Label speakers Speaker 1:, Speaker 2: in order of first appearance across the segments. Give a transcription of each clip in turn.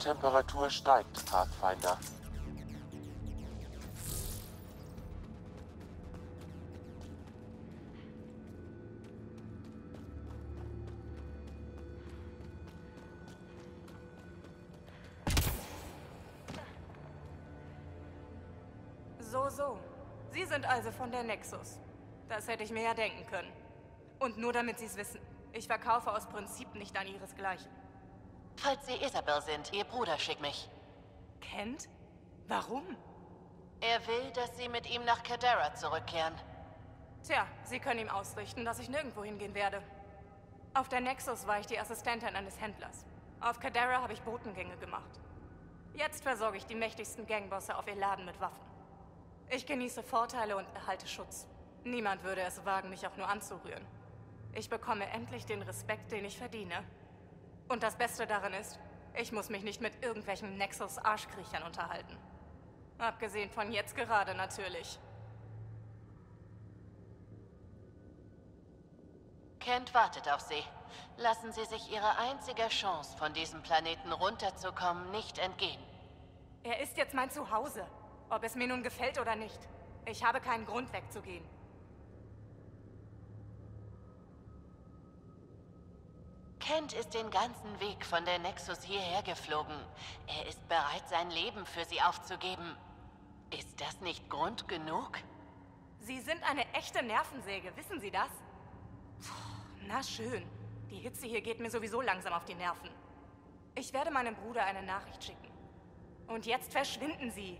Speaker 1: Temperatur steigt, Pathfinder.
Speaker 2: So, so. Sie sind also von der Nexus. Das hätte ich mir ja denken können. Und nur damit Sie es wissen. Ich verkaufe aus Prinzip nicht an Ihresgleichen.
Speaker 3: Falls Sie Isabel sind, Ihr Bruder schickt mich.
Speaker 2: Kennt? Warum?
Speaker 3: Er will, dass Sie mit ihm nach Kadara zurückkehren.
Speaker 2: Tja, Sie können ihm ausrichten, dass ich nirgendwo hingehen werde. Auf der Nexus war ich die Assistentin eines Händlers. Auf Kadara habe ich Botengänge gemacht. Jetzt versorge ich die mächtigsten Gangbosse auf ihr Laden mit Waffen. Ich genieße Vorteile und erhalte Schutz. Niemand würde es wagen, mich auch nur anzurühren. Ich bekomme endlich den Respekt, den ich verdiene. Und das Beste daran ist, ich muss mich nicht mit irgendwelchen Nexus-Arschkriechern unterhalten. Abgesehen von jetzt gerade natürlich.
Speaker 3: Kent wartet auf Sie. Lassen Sie sich Ihre einzige Chance, von diesem Planeten runterzukommen, nicht entgehen.
Speaker 2: Er ist jetzt mein Zuhause. Ob es mir nun gefällt oder nicht. Ich habe keinen Grund wegzugehen.
Speaker 3: Kent ist den ganzen Weg von der Nexus hierher geflogen. Er ist bereit, sein Leben für Sie aufzugeben. Ist das nicht Grund genug?
Speaker 2: Sie sind eine echte Nervensäge, wissen Sie das? Puh, na schön. Die Hitze hier geht mir sowieso langsam auf die Nerven. Ich werde meinem Bruder eine Nachricht schicken. Und jetzt verschwinden Sie.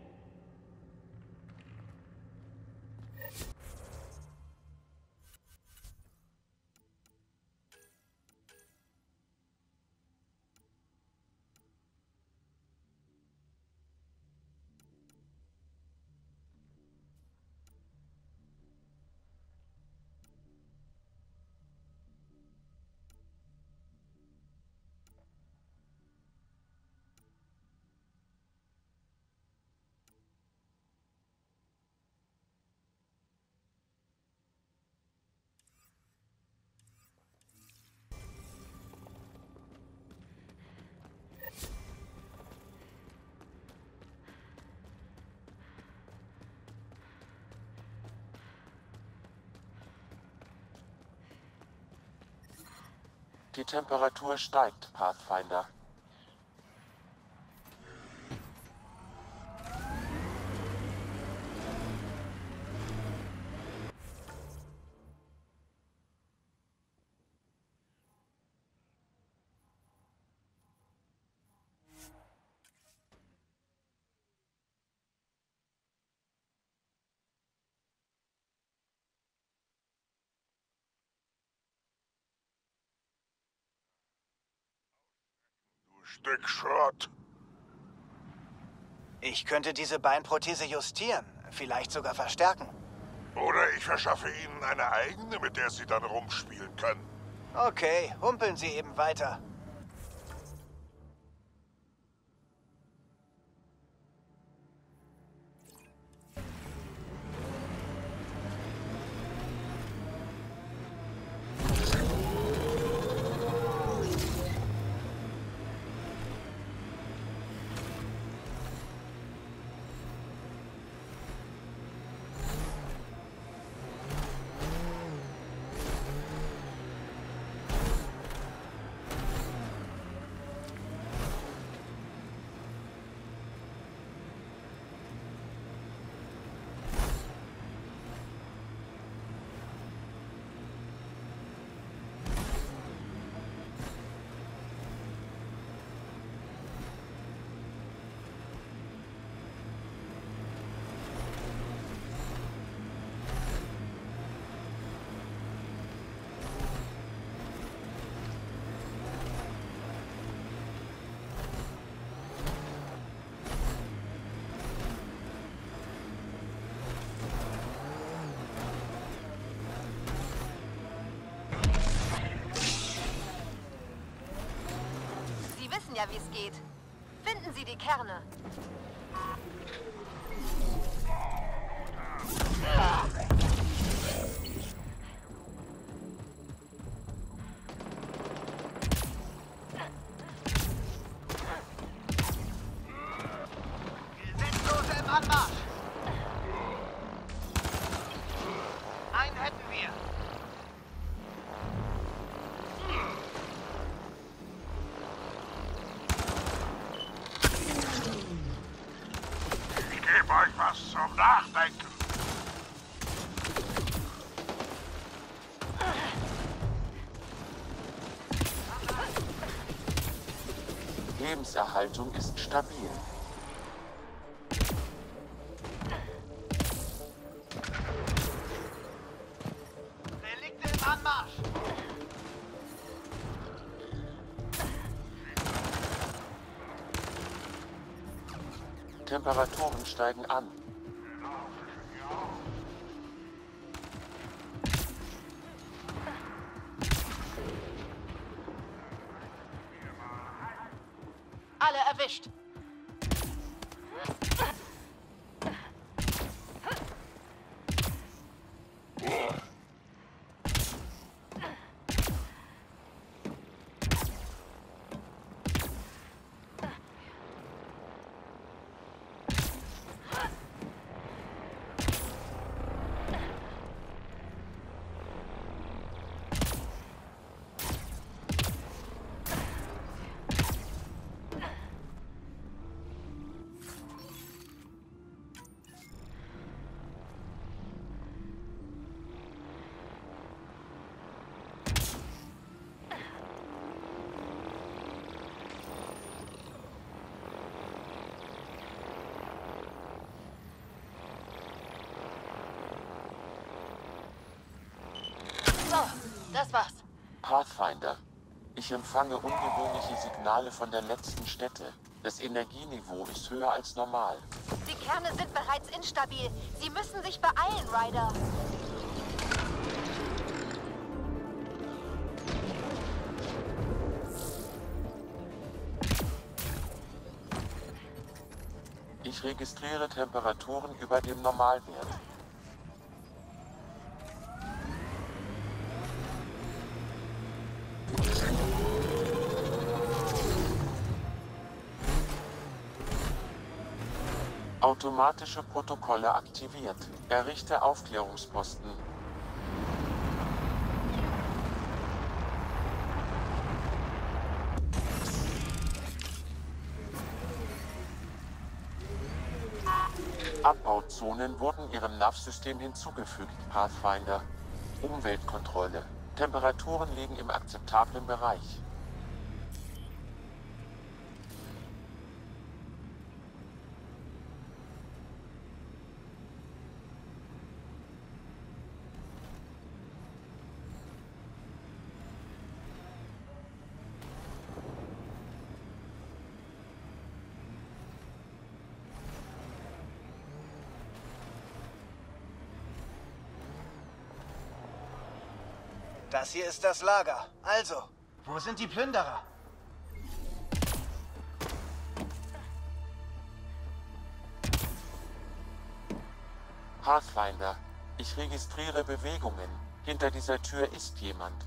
Speaker 1: Die Temperatur steigt, Pathfinder.
Speaker 4: Stück Schrott.
Speaker 5: Ich könnte diese Beinprothese justieren, vielleicht sogar verstärken.
Speaker 4: Oder ich verschaffe Ihnen eine eigene, mit der Sie dann rumspielen können.
Speaker 5: Okay, humpeln Sie eben weiter.
Speaker 6: ja, wie es geht. Finden Sie die Kerne. Ah.
Speaker 5: Hätten wir!
Speaker 4: Nachdenken.
Speaker 1: Lebenserhaltung ist stabil. Temperaturen steigen an. Pathfinder. Ich empfange ungewöhnliche Signale von der letzten Stätte. Das Energieniveau ist höher als normal.
Speaker 6: Die Kerne sind bereits instabil. Sie müssen sich beeilen, Ryder.
Speaker 1: Ich registriere Temperaturen über dem Normalwert. Automatische Protokolle aktiviert. Errichte Aufklärungsposten. Abbauzonen wurden ihrem NAV-System hinzugefügt, Pathfinder. Umweltkontrolle. Temperaturen liegen im akzeptablen Bereich.
Speaker 5: Das hier ist das Lager. Also, wo sind die Plünderer?
Speaker 1: Pathfinder. Ich registriere Bewegungen. Hinter dieser Tür ist jemand.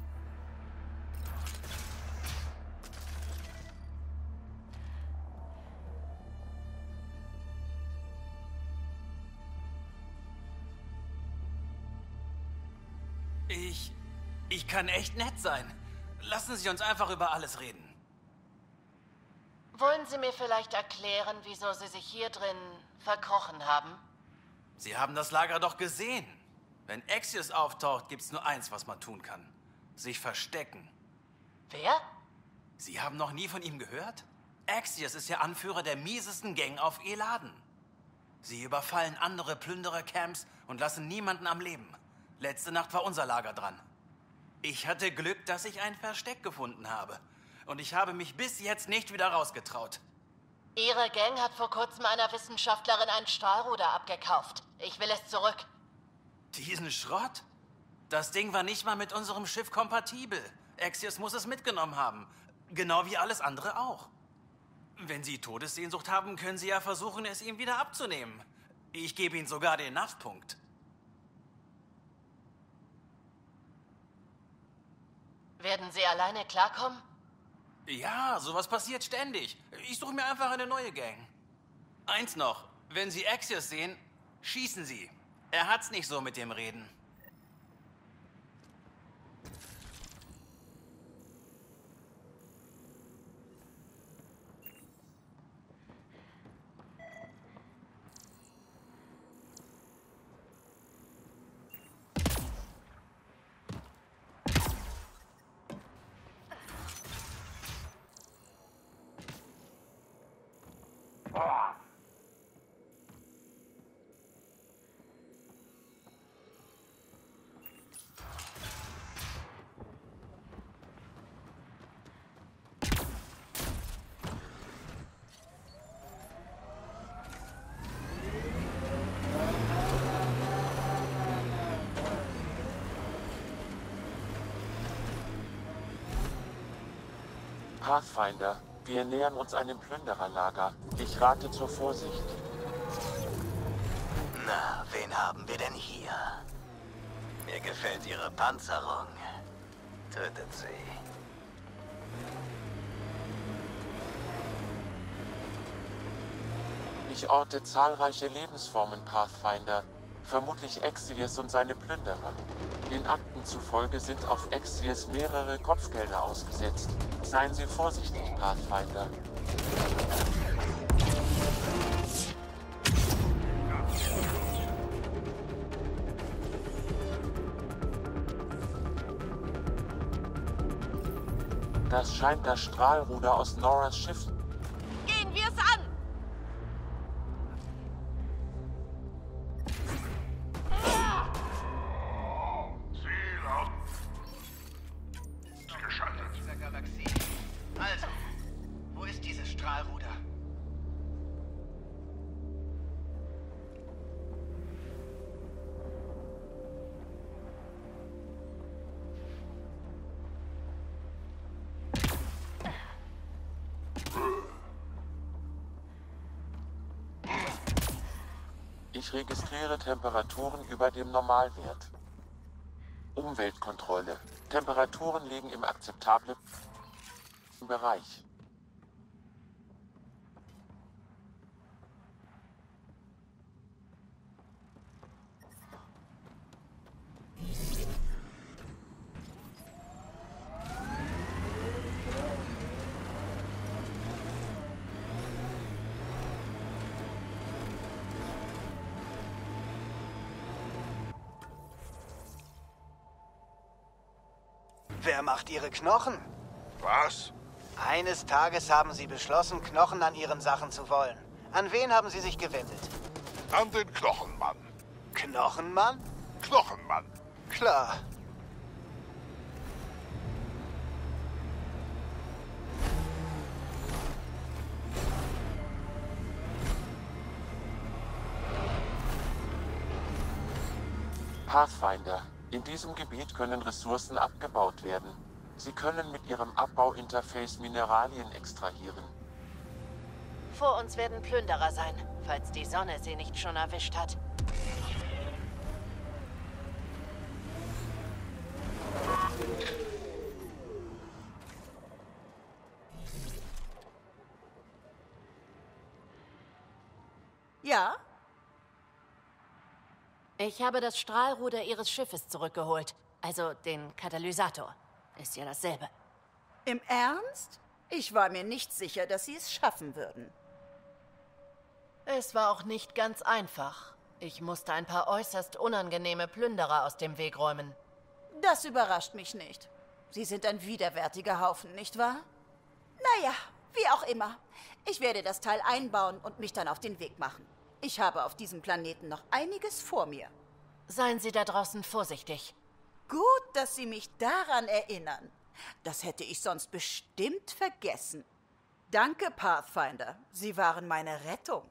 Speaker 7: Kann echt nett sein. Lassen Sie uns einfach über alles reden.
Speaker 3: Wollen Sie mir vielleicht erklären, wieso Sie sich hier drin verkrochen haben?
Speaker 7: Sie haben das Lager doch gesehen. Wenn Axios auftaucht, gibt's nur eins, was man tun kann: sich verstecken.
Speaker 3: Wer?
Speaker 7: Sie haben noch nie von ihm gehört? Axios ist der Anführer der miesesten Gang auf Eladen. Sie überfallen andere Plünderer-Camps und lassen niemanden am Leben. Letzte Nacht war unser Lager dran. Ich hatte Glück, dass ich ein Versteck gefunden habe. Und ich habe mich bis jetzt nicht wieder rausgetraut.
Speaker 3: Ihre Gang hat vor kurzem einer Wissenschaftlerin ein Stahlruder abgekauft. Ich will es zurück.
Speaker 7: Diesen Schrott? Das Ding war nicht mal mit unserem Schiff kompatibel. Axios muss es mitgenommen haben. Genau wie alles andere auch. Wenn Sie Todessehnsucht haben, können Sie ja versuchen, es ihm wieder abzunehmen. Ich gebe Ihnen sogar den NAV-Punkt.
Speaker 3: Werden Sie alleine klarkommen?
Speaker 7: Ja, sowas passiert ständig. Ich suche mir einfach eine neue Gang. Eins noch, wenn Sie Axios sehen, schießen Sie. Er hat's nicht so mit dem Reden.
Speaker 1: Pathfinder, wir nähern uns einem Plündererlager. Ich rate zur Vorsicht.
Speaker 8: Na, wen haben wir denn hier? Mir gefällt Ihre Panzerung. Tötet sie.
Speaker 1: Ich orte zahlreiche Lebensformen, Pathfinder. Vermutlich Exilius und seine Plünderer. Den Akten zufolge sind auf Exilius mehrere Kopfgelder ausgesetzt. Seien Sie vorsichtig, Pathfinder. Das scheint das Strahlruder aus Noras Schiff Ich registriere Temperaturen über dem Normalwert. Umweltkontrolle. Temperaturen liegen im akzeptablen Bereich.
Speaker 5: Wer macht ihre Knochen?
Speaker 4: Was?
Speaker 5: Eines Tages haben sie beschlossen, Knochen an ihren Sachen zu wollen. An wen haben sie sich gewendet?
Speaker 4: An den Knochenmann.
Speaker 5: Knochenmann?
Speaker 4: Knochenmann.
Speaker 5: Klar.
Speaker 1: Pathfinder. In diesem Gebiet können Ressourcen abgebaut werden. Sie können mit ihrem Abbauinterface Mineralien extrahieren.
Speaker 3: Vor uns werden Plünderer sein, falls die Sonne sie nicht schon erwischt hat.
Speaker 9: Ja?
Speaker 3: Ich habe das Strahlruder ihres Schiffes zurückgeholt. Also den Katalysator. Ist ja dasselbe.
Speaker 9: Im Ernst? Ich war mir nicht sicher, dass Sie es schaffen würden.
Speaker 3: Es war auch nicht ganz einfach. Ich musste ein paar äußerst unangenehme Plünderer aus dem Weg räumen.
Speaker 9: Das überrascht mich nicht. Sie sind ein widerwärtiger Haufen, nicht wahr? Naja, wie auch immer. Ich werde das Teil einbauen und mich dann auf den Weg machen. Ich habe auf diesem Planeten noch einiges vor mir.
Speaker 3: Seien Sie da draußen vorsichtig.
Speaker 9: Gut, dass Sie mich daran erinnern. Das hätte ich sonst bestimmt vergessen. Danke, Pathfinder. Sie waren meine Rettung.